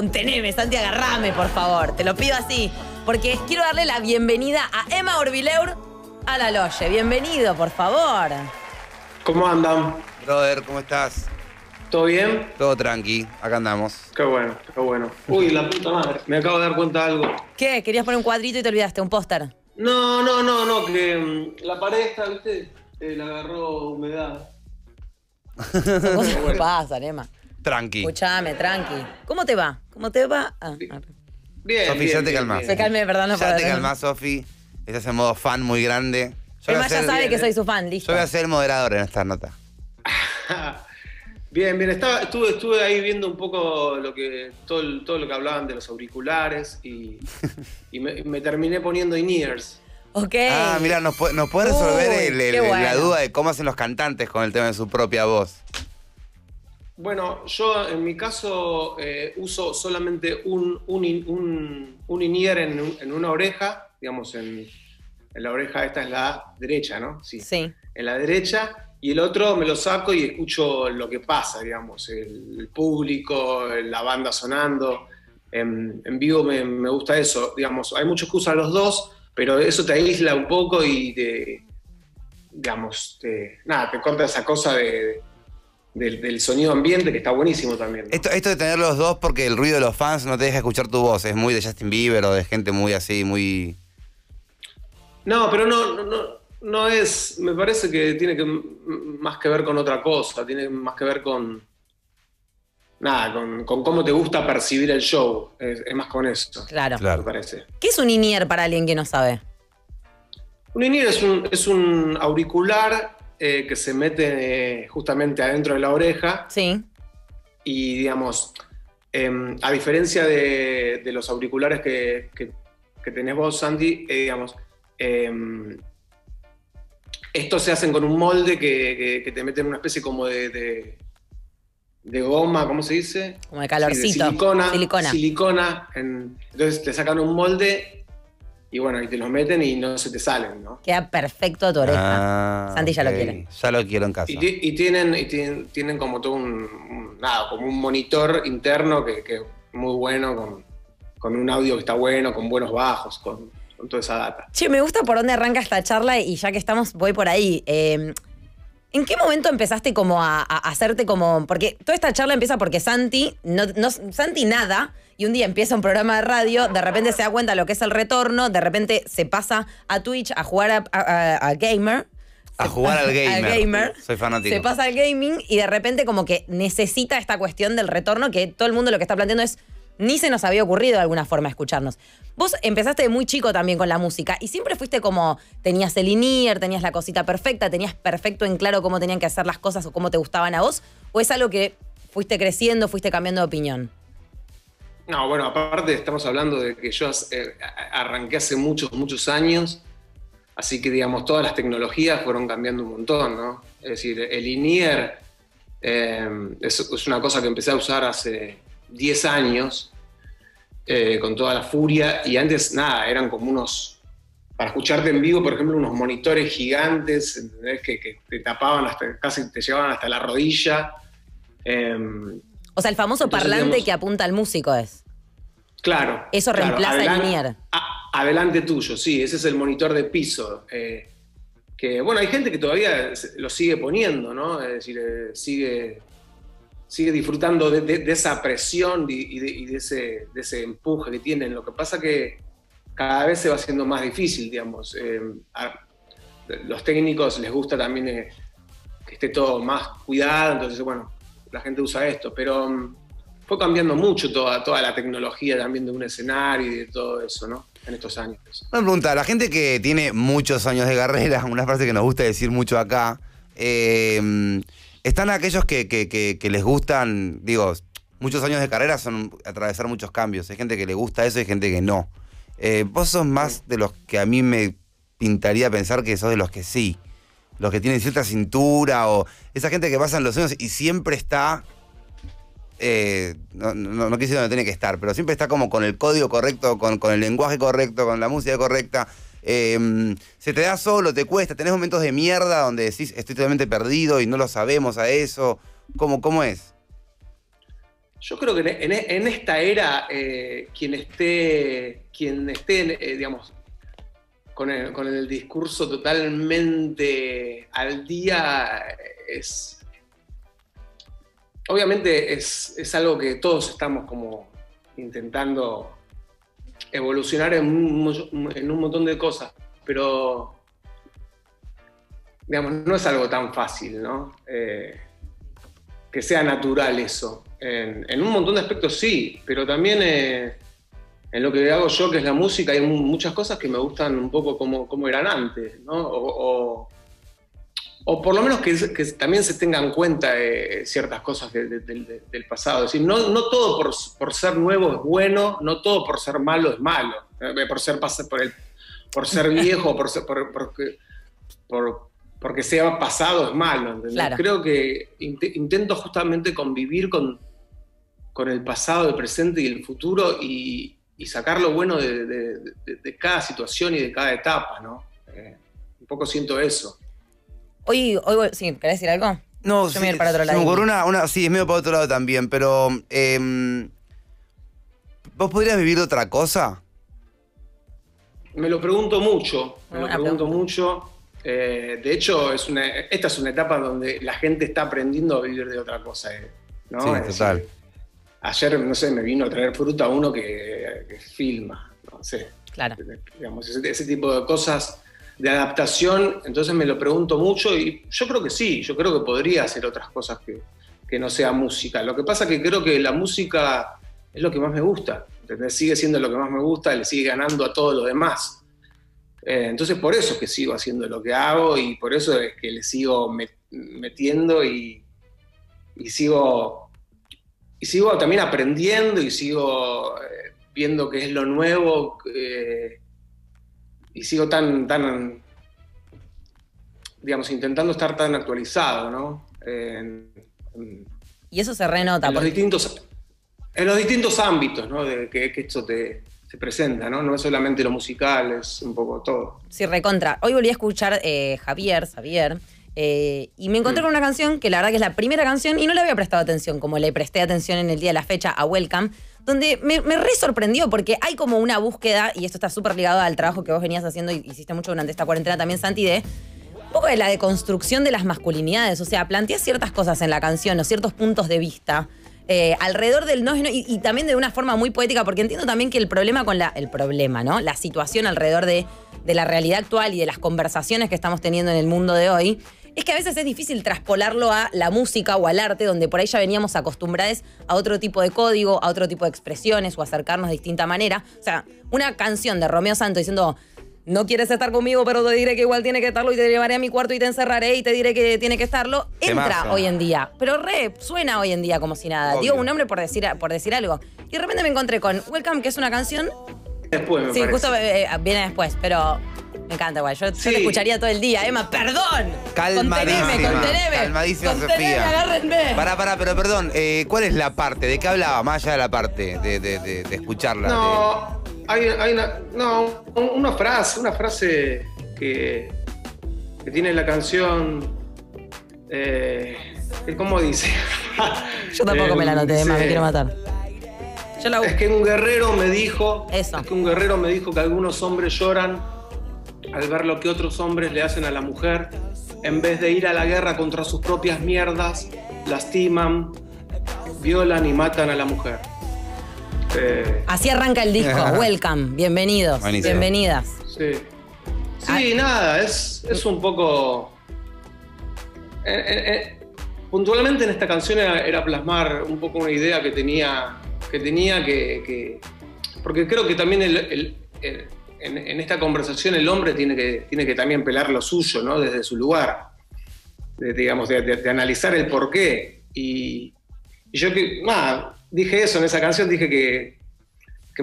Conteneme, Santi, agarrame, por favor. Te lo pido así. Porque quiero darle la bienvenida a Emma Orbileur a la Loye. Bienvenido, por favor. ¿Cómo andan? Brother, ¿cómo estás? ¿Todo bien? Todo tranqui, acá andamos. Qué bueno, qué bueno. Uy, la puta madre. Me acabo de dar cuenta de algo. ¿Qué? ¿Querías poner un cuadrito y te olvidaste? ¿Un póster? No, no, no, no, que mm, la pared esta, ¿viste? Eh, la agarró humedad. Cosas que pasan, Emma. Tranqui. Escuchame, tranqui. ¿Cómo te va? ¿Cómo te va? Ah, ah. Bien. Sofi, ya te. Se calme, perdón, no ya te calmás, Sofi. Estás en modo fan muy grande. Yo voy a Emma ya sabe que soy eh. su fan, Yo listo. voy a ser el moderador en esta nota. Bien, bien. Estaba, estuve, estuve ahí viendo un poco lo que todo, lo que hablaban de los auriculares y, y me, me terminé poniendo in-ears. Ok. Ah, mira, nos puede, nos puede resolver Uy, el- el- qué bueno. la duda de cómo hacen los cantantes con el tema de su propia voz. Bueno, yo en mi caso eh, uso solamente un, un, in- un, un in-ear en, un- en una oreja, digamos, en, en la oreja esta es la derecha, ¿no? Sí. Sí. En la derecha, y el otro me lo saco y escucho lo que pasa, digamos, el, el público, la banda sonando. En, en vivo me, me gusta eso, digamos, hay muchos que usan los dos, pero eso te aísla un poco y te, digamos, te, nada, te corta esa cosa de, del, del sonido ambiente que está buenísimo también. ¿no? Esto, esto de tener los dos porque el ruido de los fans no te deja escuchar tu voz. Es muy de Justin Bieber o de gente muy así, muy... No, pero no, no, no, no es, me parece que tiene que más que ver con otra cosa, tiene más que ver con, nada, con, con cómo te gusta percibir el show, es, es más con eso, Claro. me Claro. parece. ¿Qué es un INIER para alguien que no sabe? Un in es un, es un auricular eh, que se mete eh, justamente adentro de la oreja Sí. y, digamos, em, a diferencia de, de los auriculares que, que- que tenés vos, Sandy, eh, digamos, em, estos se hacen con un molde que, que- te meten una especie como de, de- de goma, ¿cómo se dice? Como de Sí, calorcito. de silicona. Silicona. silicona, en- entonces te sacan un molde y bueno, y te los meten y no se te salen, ¿no? Queda perfecto a tu oreja. Ah, Santi ya lo quiere. Ya lo quiero en casa. Y, ti- y tienen, y tienen, tienen como todo un, un- nada, como un monitor interno que, que es muy bueno, con, con un audio que está bueno, con buenos bajos, con, con toda esa data. Che, me gusta por dónde arranca esta charla y ya que estamos, voy por ahí. Eh, ¿En qué momento empezaste como a, a hacerte como.? Porque toda esta charla empieza porque Santi, no, no- Santi nada, y un día empieza un programa de radio, de repente se da cuenta de lo que es el retorno, de repente se pasa a Twitch a jugar a, a- a gamer. A jugar al gamer. gamer. Soy fanático. Se pasa al gaming y de repente como que necesita esta cuestión del retorno que todo el mundo lo que está planteando es ni se nos había ocurrido de alguna forma escucharnos. Vos empezaste de muy chico también con la música y siempre fuiste como, tenías el INIER, tenías la cosita perfecta, tenías perfecto en claro cómo tenían que hacer las cosas o cómo te gustaban a vos, o es algo que fuiste creciendo, fuiste cambiando de opinión. No, bueno, aparte estamos hablando de que yo eh, arranqué hace muchos, muchos años, así que digamos, todas las tecnologías fueron cambiando un montón, ¿no? Es decir, el INIER eh, es, es una cosa que empecé a usar hace 10 años, eh, con toda la furia, y antes, nada, eran como unos, para escucharte en vivo, por ejemplo, unos monitores gigantes, ¿entendés? Que, que te tapaban hasta, casi te llevaban hasta la rodilla. Em, O sea, el famoso Entonces, parlante digamos- que apunta al músico es. Claro. Eso claro, reemplaza el adelan- linear. a- adelante tuyo, sí, ese es el monitor de piso. eh, que bueno, hay gente que todavía lo sigue poniendo, ¿no? Es decir, eh, sigue, sigue disfrutando de, esa presión y, de, ese, empuje que tienen. Lo que pasa que cada vez se va haciendo más difícil, digamos. Eh, los técnicos les gusta también eh, que esté todo más cuidado, entonces, bueno, la gente usa esto, pero mm, fue cambiando mucho toda, toda la tecnología también de un escenario y de todo eso, ¿no? En estos años. Una pregunta, la gente que tiene muchos años de carrera, una frase que nos gusta decir mucho acá, eh, están aquellos que, que- que- que les gustan, digo, muchos años de carrera son atravesar muchos cambios, hay gente que le gusta eso y hay gente que no. Eh, vos sos más de los que a mí me pintaría pensar que sos de los que sí, los que tienen cierta cintura o esa gente que pasan los años y siempre está eh, no, no, no quise donde tiene que estar, pero siempre está como con el código correcto, con, con el lenguaje correcto, con la música correcta. Eh, se te da solo, te cuesta, tenés momentos de mierda donde decís estoy totalmente perdido y no lo sabemos a eso. ¿Cómo, cómo es? yo creo que en, en esta era, eh, quien esté, quien esté, eh, digamos, con el, con el, discurso totalmente al día es. Obviamente es, es algo que todos estamos como intentando evolucionar en un, montón de cosas, pero digamos, no es algo tan fácil, ¿no? Eh, que sea natural eso. En, un montón de aspectos sí, pero también eh, en lo que hago yo, que es la música, hay muchas cosas que me gustan un poco como, como eran antes, ¿no? Por lo menos que, también se tengan en cuenta eh, ciertas cosas del pasado. Es decir, no, no todo por, por, ser nuevo es bueno, no todo por ser malo es malo, por ser, por, el, por ser viejo, por, ser, por, por porque sea pasado es malo. Creo que intento justamente convivir con, con el pasado, el presente y el futuro y, sacar lo bueno de, cada situación y de cada etapa, ¿no? Eh, un poco siento eso. Hoy, hoy sí, ¿querés decir algo? No, Yo sí, me para otro lado. Una, una, sí, es medio para otro lado también, pero em, ¿vos podrías vivir otra cosa? Me lo pregunto mucho, me lo pregunto mucho. Eh, de hecho, es una, esta es una etapa donde la gente está aprendiendo a vivir de otra cosa. Eh, ¿no? Sí, total. ayer, no sé, me vino a traer fruta uno que, filma, no sé. Claro. Digamos, ese, tipo de cosas de adaptación, entonces me lo pregunto mucho y yo creo que sí, yo creo que podría hacer otras cosas que, que no sea música. Lo que pasa es que creo que la música es lo que más me gusta, sigue siendo lo que más me gusta, le sigue ganando a todo lo demás. Eh, entonces por eso es que sigo haciendo lo que hago y por eso es que le sigo metiendo y, sigo, y sigo también aprendiendo y sigo eh, viendo qué es lo nuevo eh, y sigo tan, tan, digamos, intentando estar tan actualizado, ¿no? y eso se renota. En los, distintos, en los distintos ámbitos, ¿no? De que, que esto te, se presenta, ¿no? No es solamente lo musical, es un poco todo. Sí, recontra. Hoy volví a escuchar eh, Javier, Javier, eh, y me encontré mm. con una canción que la verdad que es la primera canción y no le había prestado atención, como le presté atención en el día de la fecha a Welcome, donde me, me re sorprendió porque hay como una búsqueda, y esto está súper ligado al trabajo que vos venías haciendo y hiciste mucho durante esta cuarentena también, Santi, de un poco de la deconstrucción de las masculinidades. O sea, planteas ciertas cosas en la canción o ciertos puntos de vista eh, alrededor del no, y, también de una forma muy poética, porque entiendo también que el problema con la, el problema, ¿no? La situación alrededor de, de la realidad actual y de las conversaciones que estamos teniendo en el mundo de hoy, es que a veces es difícil traspolarlo a la música o al arte, donde por ahí ya veníamos acostumbrados a otro tipo de código, a otro tipo de expresiones o acercarnos de distinta manera. O sea, una canción de Romeo Santos diciendo, no quieres estar conmigo, pero te diré que igual tiene que estarlo y te llevaré a mi cuarto y te encerraré y te diré que tiene que estarlo, entra hoy en día. Pero re, suena hoy en día como si nada. Digo un nombre por decir, por decir algo. Y de repente me encontré con Welcome, que es una canción. Después, me Sí, justo eh, viene después, pero me encanta, güey. Yo, yo, escucharía todo el día. Emma, perdón. Calmadísima. Conteneme, conteneme. Calmadísima, Sofía. agárrenme. Pará, pará, pero perdón. Eh, ¿Cuál es la parte? ¿De qué hablaba? Más allá de la parte de, de, de, de escucharla. No, hay, una, no, una frase, una frase que, que tiene la canción. Eh, ¿Cómo dice? Yo tampoco me la noté, me quiero matar. Es que un guerrero me dijo. Es que un guerrero me dijo que algunos hombres lloran al ver lo que otros hombres le hacen a la mujer. En vez de ir a la guerra contra sus propias mierdas, lastiman, violan y matan a la mujer. Así arranca el disco. Welcome, bienvenidos, bienvenidas. Sí, sí nada, es, es, un poco... Eh, eh, eh, puntualmente en esta canción era, plasmar un poco una idea que tenía que, tenía que, porque creo que también en, esta conversación el hombre tiene que, tiene que también pelar lo suyo, ¿no? Desde su lugar, de, digamos, de, analizar el porqué. Y, y yo que, nada, dije eso en esa canción, dije que,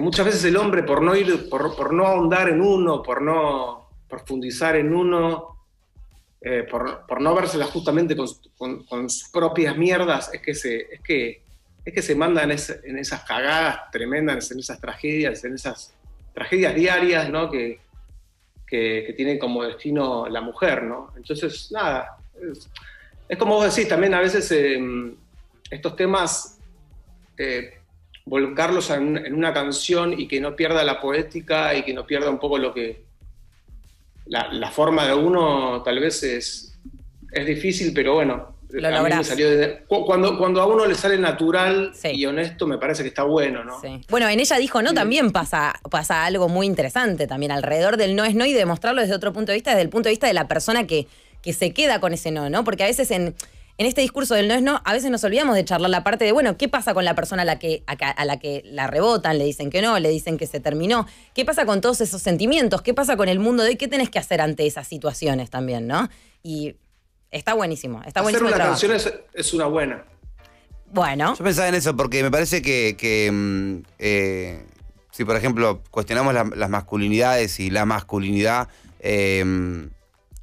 muchas veces el hombre por no ir, por, no ahondar en uno, por no profundizar en uno, eh, por, no vérsela justamente con, sus propias mierdas, es que se, es que, es que se mandan en, esas cagadas tremendas, en esas tragedias, en esas tragedias diarias, ¿no? Que, que, tiene como destino la mujer, ¿no? Entonces, nada, es, como vos decís, también a veces em, estos temas eh, volcarlos en, en una canción y que no pierda la poética y que no pierda un poco lo que... La, la forma de uno tal vez es, es difícil, pero bueno, Lo a mí me lográs. salió de- cu- cuando, cuando a uno le sale natural Sí. y honesto, me parece que está bueno, ¿no? Sí. Bueno, en ella dijo no, también pasa, pasa algo muy interesante también alrededor del no es no y de mostrarlo desde otro punto de vista, desde el punto de vista de la persona que, que se queda con ese no, ¿no? Porque a veces en, en este discurso del no es no, a veces nos olvidamos de charlar la parte de, bueno, ¿qué pasa con la persona a la que, a la que la rebotan, le dicen que no, le dicen que se terminó? ¿Qué pasa con todos esos sentimientos? ¿Qué pasa con el mundo de hoy? ¿Qué tenés que hacer ante esas situaciones también, no? Y está buenísimo, está Hacer buenísimo el una canción es, es una buena. Bueno, Yo pensaba en eso porque me parece que, que, mm, eh, si por ejemplo cuestionamos la- las masculinidades y la masculinidad, eh,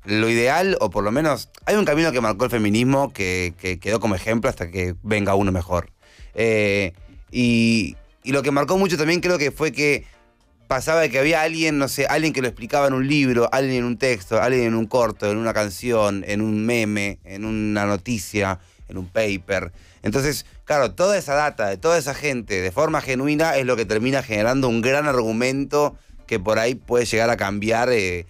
lo ideal, o por lo menos, hay un camino que marcó el feminismo que, que quedó como ejemplo hasta que venga uno mejor. Eh, y, y lo que marcó mucho también creo que fue que pasaba de que había alguien, no sé, alguien que lo explicaba en un libro, alguien en un texto, alguien en un corto, en una canción, en un meme, en una noticia, en un paper. Entonces, claro, toda esa data de toda esa gente de forma genuina es lo que termina generando un gran argumento que por ahí puede llegar a cambiar eh,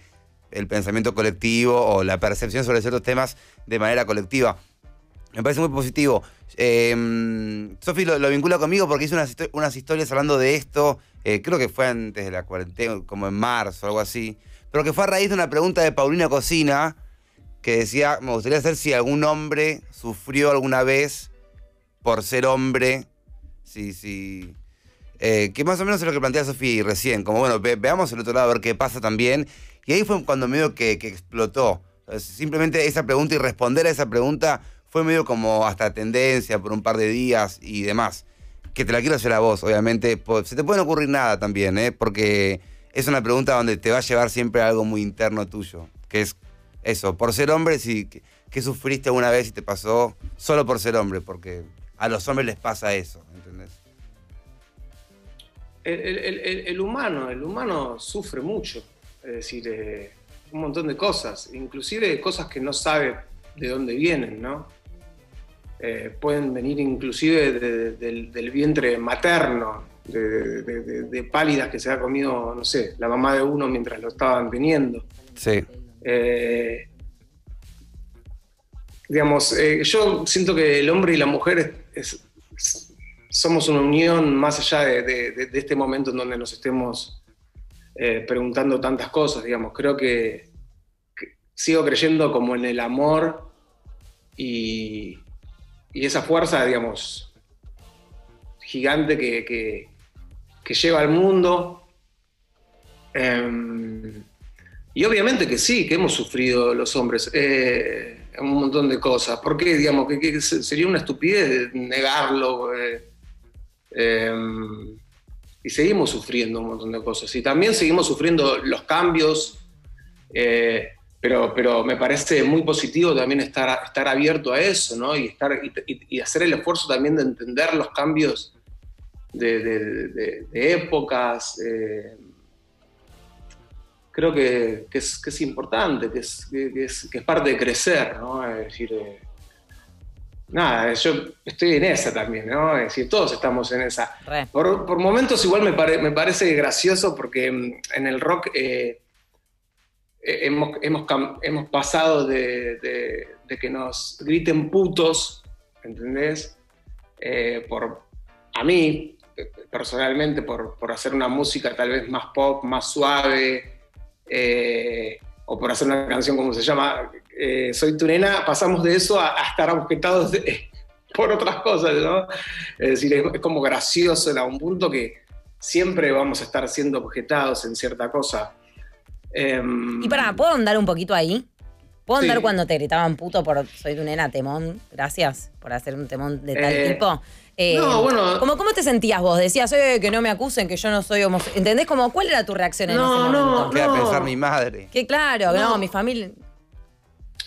el pensamiento colectivo o la percepción sobre ciertos temas de manera colectiva. Me parece muy positivo. Eh, Sofi lo, vincula conmigo porque hizo unas, unas historias hablando de esto, eh, creo que fue antes de la cuarentena, como en marzo o algo así, pero que fue a raíz de una pregunta de Paulina Cocina que decía, me gustaría saber si algún hombre sufrió alguna vez por ser hombre, si, si, eh, que más o menos es lo que plantea Sofía recién, como bueno, ve- veamos el otro lado a ver qué pasa también. Y ahí fue cuando medio que, que explotó. Simplemente esa pregunta y responder a esa pregunta fue medio como hasta tendencia por un par de días y demás. Que te la quiero hacer a vos, obviamente. po- Se te puede ocurrir nada también, ¿eh? Porque es una pregunta donde te va a llevar siempre algo muy interno tuyo. Que es eso, por ser hombre, si, ¿qué, sufriste alguna vez y te pasó solo por ser hombre? Porque a los hombres les pasa eso, ¿entendés? El humano, el humano sufre mucho, es decir, eh, un montón de cosas, inclusive cosas que no sabe de dónde vienen, ¿no? Eh, pueden venir inclusive de- de- del, del vientre materno, de, pálidas que se ha comido, no sé, la mamá de uno mientras lo estaban teniendo. Sí. Eh, digamos, eh, yo siento que el hombre y la mujer es- es- somos una unión más allá de, este momento en donde nos estemos preguntando tantas cosas, digamos. Creo que, que sigo creyendo como en el amor y, y esa fuerza, digamos, gigante que, que- lleva al mundo. Em, y obviamente que sí, que hemos sufrido los hombres eh, un montón de cosas. Porque, digamos, que, que se- sería una estupidez negarlo. eh, eh, y seguimos sufriendo un montón de cosas. Y también seguimos sufriendo los cambios. eh, pero, pero me parece muy positivo también estar, estar abierto a eso, ¿no? Y, estar, y, hacer el esfuerzo también de entender los cambios de, de- de- de épocas. eh, creo que, que es, que es importante, que es, que, es, parte de crecer, ¿no? Es decir, eh, nada, yo estoy en esa también, ¿no? Es decir, todos estamos en esa. Por, por momentos igual me, pare- me parece gracioso porque en el rock eh, hemos, hemos, cam- hemos pasado de, de- de que nos griten putos, ¿entendés? Eh, por, a mí, eh, personalmente, por, por hacer una música tal vez más pop, más suave, eh, o por hacer una canción como se llama eh, Soy tu nena, pasamos de eso a, a estar objetados de- por otras cosas, ¿no? Es decir, es, es como gracioso en algún punto que siempre vamos a estar siendo objetados en cierta cosa. Em, Y para, ¿puedo andar un poquito ahí? ¿Puedo andar Sí. cuando te gritaban puto por soy tu nena temón? Gracias por hacer un temón de tal Eh, tipo. Eh, no, bueno. ¿cómo, ¿Cómo te sentías vos? Decías, eh, que no me acusen, que yo no soy homosexual. ¿Entendés? Como, ¿Cuál era tu reacción en No, ese no, momento? ¿Qué va a No. pensar mi madre? Que claro, no, No. mi familia.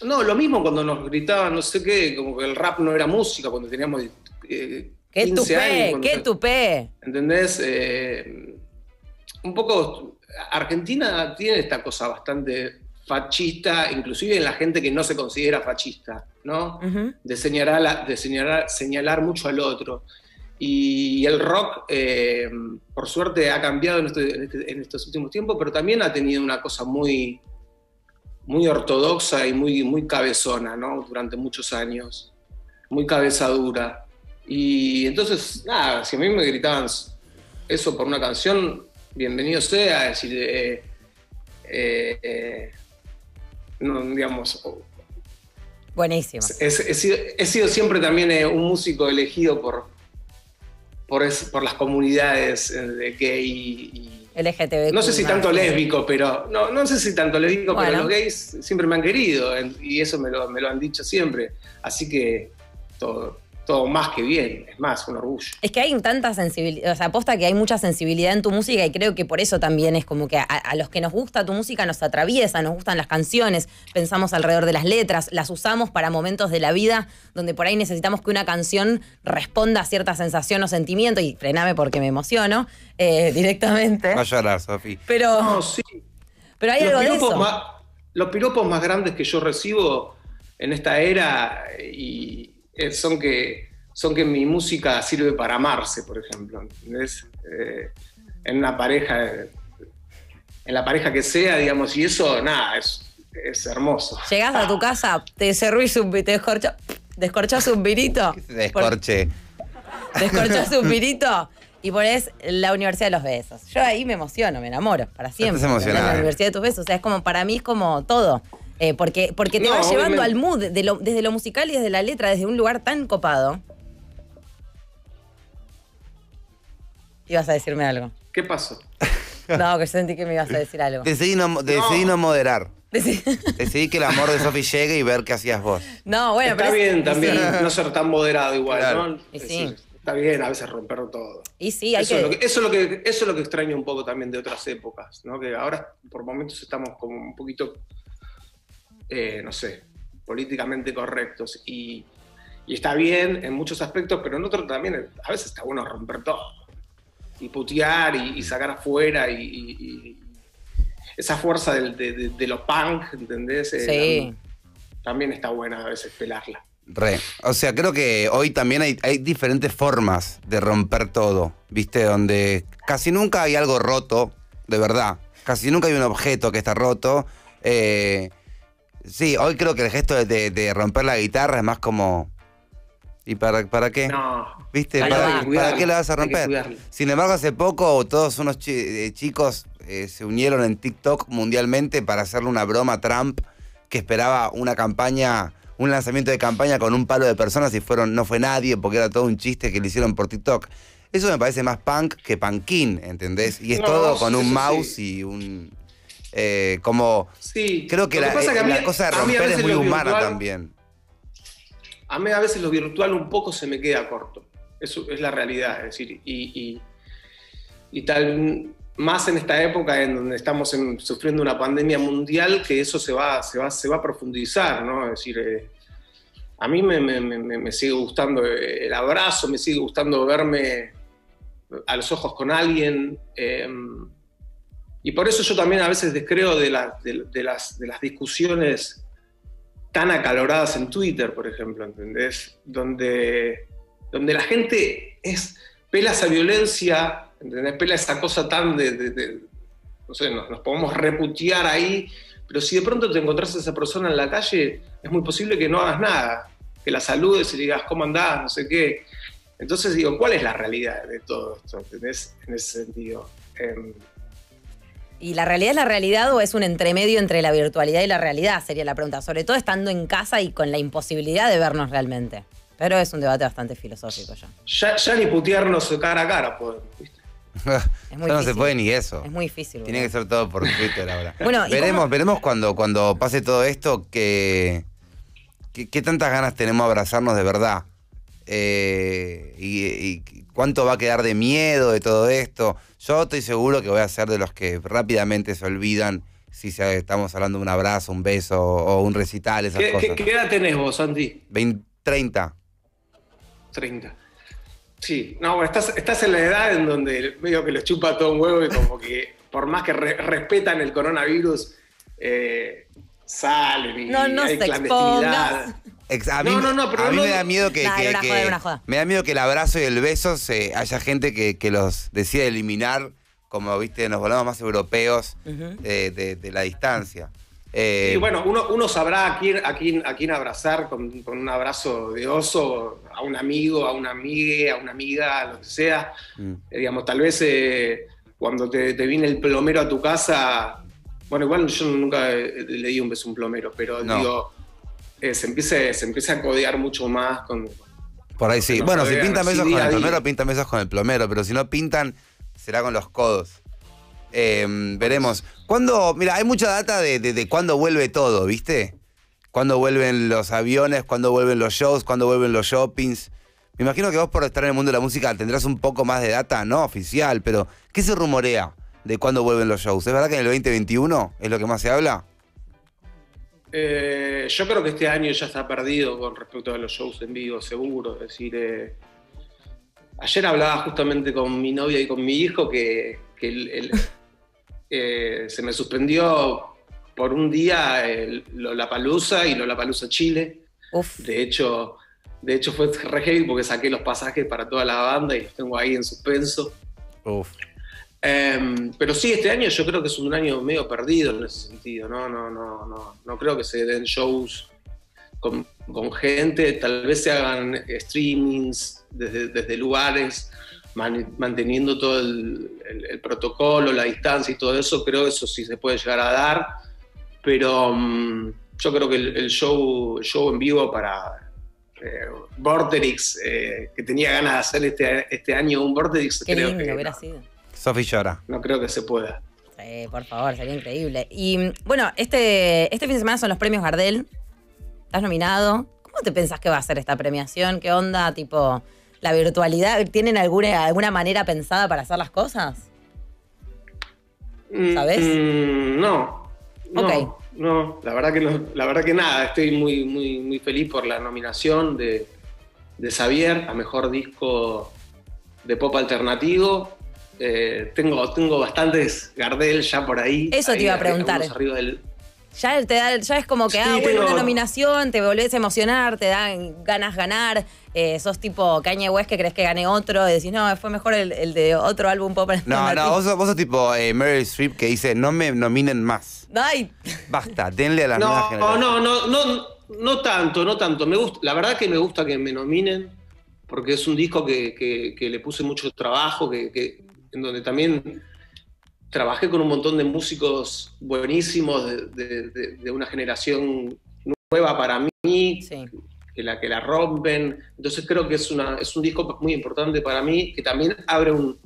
No, lo mismo cuando nos gritaban, no sé qué, como que el rap no era música, cuando teníamos eh, ¡Qué 15 tupé! años. ¡Qué tupé! ¿Entendés? Eh, un poco, Argentina tiene esta cosa bastante fascista, inclusive en la gente que no se considera fascista, ¿no? De señalar, de señalar, señalar mucho al otro. Y el rock, eh, por suerte, ha cambiado en, este- en este- en estos últimos tiempos, pero también ha tenido una cosa muy, muy ortodoxa y muy, muy cabezona, ¿no? Durante muchos años, muy cabeza dura. Y entonces, nada, si a mí me gritaban eso por una canción, bienvenido sea, es decir, eh, eh, no, digamos, Buenísimo. he, sido, he sido siempre también eh, un músico elegido por, por, es- por las comunidades de gay y, LGTB. no sé si tanto lésbico, pero no, no sé si tanto lésbico, Bueno. pero los gays siempre me han querido y eso me lo, me lo han dicho siempre. Así que todo, todo más que bien, es más, un orgullo. Es que hay tanta sensibilidad, o sea, aposta que hay mucha sensibilidad en tu música y creo que por eso también es como que a, a los que nos gusta tu música nos atraviesa, nos gustan las canciones, pensamos alrededor de las letras, las usamos para momentos de la vida donde por ahí necesitamos que una canción responda a cierta sensación o sentimiento, y frename porque me emociono eh, directamente. Va a llorar, Sofi. Pero, No, sí. pero hay los, algo de eso. más, los piropos más grandes que yo recibo en esta era y son que son que mi música sirve para amarse, por ejemplo. ¿entendés? Eh, en una pareja, eh, en la pareja que sea, digamos, y eso, nada, es, es hermoso. Llegás a tu casa, te servís un te descorcha- descorchás un virito. Que se descorche. descorchás un virito y ponés la Universidad de los Besos. Yo ahí me emociono, me enamoro para siempre. Estás emocionada. La Universidad de tus Besos. O sea, es como, para mí es como todo. Eh, porque, porque te No, va llevando al mood de lo- desde lo musical y desde la letra, desde un lugar tan copado. Ibas a decirme algo. ¿Qué pasó? No, que sentí que me ibas a decir algo. Decidí no, decidí no moderar. Decidí que el amor de Sofi llegue y ver qué hacías vos. No, bueno, está pero es- bien también sí. no ser tan moderado igual, Claro. ¿no? Y Es sí. decir, está bien a veces romper todo. Y sí, hay eso, que... es lo que, eso, es lo que, eso es lo que extraño un poco también de otras épocas, ¿no? que ahora por momentos estamos como un poquito, eh, no sé, políticamente correctos y, y está bien en muchos aspectos, pero en otros también a veces está bueno romper todo y putear y, y sacar afuera y, y- y esa fuerza del- de, de- de lo punk, ¿entendés? Eh, Sí. También está buena a veces pelarla. Re. O sea, creo que hoy también hay, hay diferentes formas de romper todo, ¿viste? Donde casi nunca hay algo roto, de verdad. Casi nunca hay un objeto que está roto. Eh, sí, hoy creo que el gesto de, de- de romper la guitarra es más como... ¿Y para, para qué? No. ¿Viste? ¿Para, qué la vas a romper? Sin embargo, hace poco todos unos chi- eh, chicos eh, se unieron en TikTok mundialmente para hacerle una broma a Trump que esperaba una campaña, un lanzamiento de campaña con un palo de personas y fueron, no fue nadie porque era todo un chiste que le hicieron por TikTok. Eso me parece más punk que punkin, ¿entendés? Y es No, todo con un mouse sí. y un... eh, como... Sí. Creo que la, pasa que a mí- la cosa de romper es muy humana virtual- también. A mí a veces lo virtual un poco se me queda corto. Eso es la realidad. Es decir, y, y- y tal más en esta época en donde estamos en- sufriendo una pandemia mundial, que eso se va, se va, se va a profundizar, ¿no? Es decir, eh, a mí me, me- me- me sigue gustando el abrazo, me sigue gustando verme a los ojos con alguien. eh, y por eso yo también a veces descreo de, la- de- las, de las discusiones tan acaloradas en Twitter, por ejemplo, ¿entendés? Donde, donde la gente es, pela esa violencia, ¿entendés? Pela esa cosa tan de, no sé, nos, podemos reputear ahí, pero si de pronto te encontrás a esa persona en la calle, es muy posible que no hagas nada, que la saludes y digas, ¿cómo andás? No sé qué. Entonces digo, ¿cuál es la realidad de todo esto? ¿Entendés? En ese sentido. Em, ¿Y la realidad es la realidad o es un entremedio entre la virtualidad y la realidad? Sería la pregunta. Sobre todo estando en casa y con la imposibilidad de vernos realmente. Pero es un debate bastante filosófico ya. ya, ya ni putearnos cara a cara podemos, ¿viste? Es muy no se puede ni eso. Es muy difícil. Tiene que ser todo por Twitter ahora. Bueno, ¿y veremos, cómo- veremos cuando, cuando pase todo esto que, que- qué tantas ganas tenemos de abrazarnos de verdad. Eh, y, y cuánto va a quedar de miedo de todo esto. Yo estoy seguro que voy a ser de los que rápidamente se olvidan si se- estamos hablando de un abrazo, un beso o un recital, esas ¿Qué, cosas. qué- qué edad tenés vos, Santi? 20, 30. 30. Sí, no, bueno, estás, estás en la edad en donde medio que les chupa todo un huevo y como que por más que re- respetan el coronavirus, eh, salen y No, no hay se clandestinidad. expongas. A mí, No, no, no, pero a mí no- me da miedo que, Nah, que- era una que- joda, era una joda. me da miedo que el abrazo y el beso se, haya gente que, que los decida eliminar, como viste, nos volvamos más europeos eh, de, de la distancia. Eh, Y bueno, uno, uno sabrá a quién, a quién, a quién abrazar con, con un abrazo de oso, a un amigo, a una amiga, a una amiga, a lo que sea. mm. Eh, digamos, tal vez eh, cuando te, te viene el plomero a tu casa, bueno, igual yo nunca eh, le di un beso a un plomero, pero No. digo, eh, se, empieza, se empieza a codear mucho más con... Por ahí sí. No bueno, si pintan día con el plomero, pintan besos con el plomero, pero si no pintan, será con los codos. Eh, veremos. ¿Cuándo? Mira, hay mucha data de, de, de cuándo vuelve todo, ¿viste? Cuándo vuelven los aviones, cuándo vuelven los shows, cuándo vuelven los shoppings. Me imagino que vos por estar en el mundo de la música tendrás un poco más de data, no oficial, pero ¿qué se rumorea de cuándo vuelven los shows? ¿Es verdad que en el 2021 es lo que más se habla? Eh, yo creo que este año ya está perdido con respecto a los shows en vivo, seguro. Es decir, eh, ayer hablaba justamente con mi novia y con mi hijo que, que el- el- eh, se me suspendió por un día Lollapalooza y Lollapalooza Chile. Uf. De hecho, de hecho fue re heavy porque saqué los pasajes para toda la banda y los tengo ahí en suspenso. Uf. Em, pero sí, este año yo creo que es un año medio perdido en ese sentido, ¿no? No, no, no, no creo que se den shows con, con gente, tal vez se hagan streamings desde, desde lugares, man- manteniendo todo el, el- el protocolo, la distancia y todo eso, creo que eso sí se puede llegar a dar, pero mm, yo creo que el, el show, el show en vivo para... eh, Vorterix, eh, que tenía ganas de hacer este, este año un Vorterix, Qué creo lindo que hubiera no. sido. Sofi llora. No creo que se pueda. Sí, por favor, sería increíble. Y bueno, este, este fin de semana son los premios Gardel. Estás nominado. ¿Cómo te pensás que va a ser esta premiación? ¿Qué onda? Tipo, la virtualidad, ¿tienen alguna, alguna manera pensada para hacer las cosas? Mm, ¿Sabes? mm, no. No, no, la verdad que no, la verdad que nada, estoy muy, muy, muy feliz por la nominación de, de Xavier a mejor disco de pop alternativo. Eh, tengo, tengo bastantes Gardel ya por ahí. Eso te iba a preguntar. algunos arriba del- Ya, te da, ya es como que, Sí, ah, bueno, una nominación, te volvés a emocionar, te dan ganas ganar. eh, sos tipo Kanye West que crees que gane otro y decís, no, fue mejor el, el de otro álbum pop No, alternativo". no, vos sos, vos sos tipo eh, Meryl Streep que dice, no me nominen más. Ay, Basta, denle a las No, generaciones. no, no, no, no tanto, no tanto. Me gusta, la verdad que me gusta que me nominen, porque es un disco que, que- que le puse mucho trabajo, que, que- en donde también trabajé con un montón de músicos buenísimos de, de- de- de una generación nueva para mí, sí. que la, que la rompen. Entonces creo que es, una, es un disco muy importante para mí, que también abre un,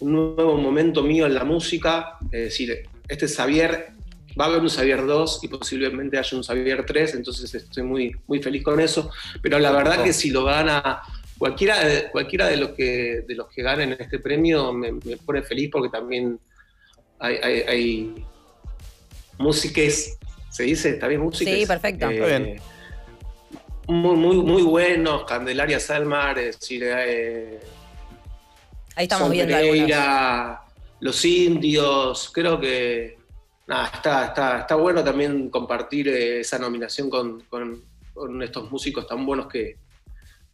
un nuevo momento mío en la música. Es decir, este Xavier, va a haber un Xavier 2 y posiblemente haya un Xavier 3, entonces estoy muy, muy feliz con eso. Pero la verdad que si lo gana cualquiera de, cualquiera de los que de los que ganen este premio me, me pone feliz porque también hay, hay, hay músiques, ¿se dice? ¿Está bien músiques? Sí, perfecto. Está bien. Muy, muy, muy buenos, Candelaria Salmar, es decir, eh, Ahí estamos Son viendo algunos. Pereira, Los Indios, creo que nada, está, está, está bueno también compartir eh, esa nominación con, con- con estos músicos tan buenos que,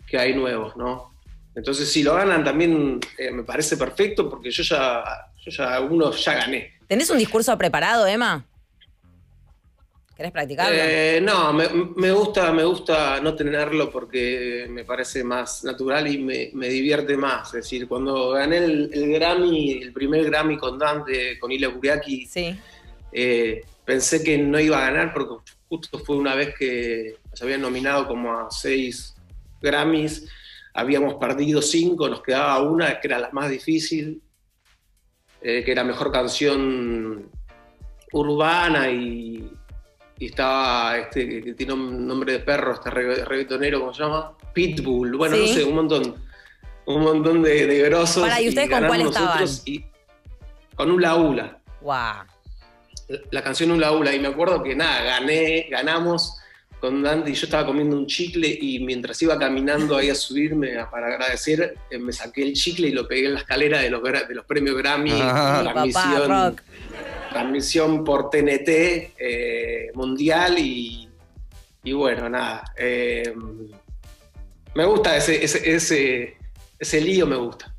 que hay nuevos, ¿no? Entonces, si lo ganan también eh, me parece perfecto porque yo ya, yo ya uno ya gané. ¿Tenés un discurso preparado, Emma? ¿Querés practicarlo? Eh, no, me, me gusta, me gusta no tenerlo porque me parece más natural y me, me divierte más. Es decir, cuando gané el, el Grammy, el primer Grammy con Dante, con Ilya Kuriaki, sí. eh, pensé que no iba a ganar porque justo fue una vez que nos habían nominado como a seis Grammys, habíamos perdido cinco, nos quedaba una que era la más difícil, eh, que era mejor canción urbana y, y estaba este que, tiene un nombre de perro, este regga- reggaetonero, ¿cómo se llama? Pitbull, bueno, Sí. no sé, un montón, un montón de, de grosos. ¿y ustedes con cuál estaban? y- con un Ula Guau. la canción Un Laula y me acuerdo que nada, gané, ganamos con Dante y yo estaba comiendo un chicle y mientras iba caminando ahí a subirme a- para agradecer, eh, me saqué el chicle y lo pegué en la escalera de los, gra- de los premios Grammy, Ah. Sí, papá, transmisión, transmisión por TNT eh, mundial y y bueno, nada. eh, me gusta ese, ese, ese, ese lío, me gusta.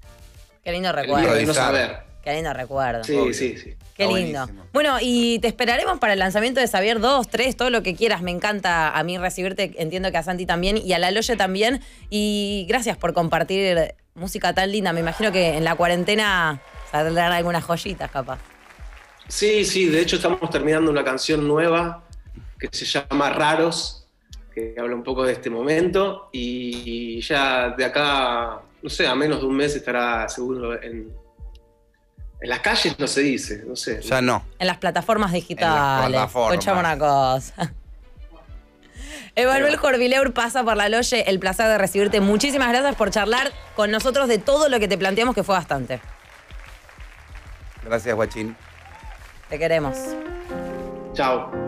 Qué lindo El lío recuerdo. de no saber. Qué lindo recuerdo. Sí, Obvio. sí, sí. Qué Está lindo. buenísimo. Bueno, y te esperaremos para el lanzamiento de Xavier 2, 3, todo lo que quieras. Me encanta a mí recibirte, entiendo que a Santi también y a la Loye también. Y gracias por compartir música tan linda. Me imagino que en la cuarentena saldrán algunas joyitas, capaz. Sí, sí, de hecho estamos terminando una canción nueva que se llama Raros, que habla un poco de este momento y ya de acá, no sé, a menos de un mes estará seguro en, en las calles, no se dice, no sé. Ya no. En las plataformas digitales. plataformas. Escuchame una cosa. Emanuel Corvileur pasa por la Loye. El placer de recibirte. Muchísimas gracias por charlar con nosotros de todo lo que te planteamos, que fue bastante. Gracias, guachín. Te queremos. Chao.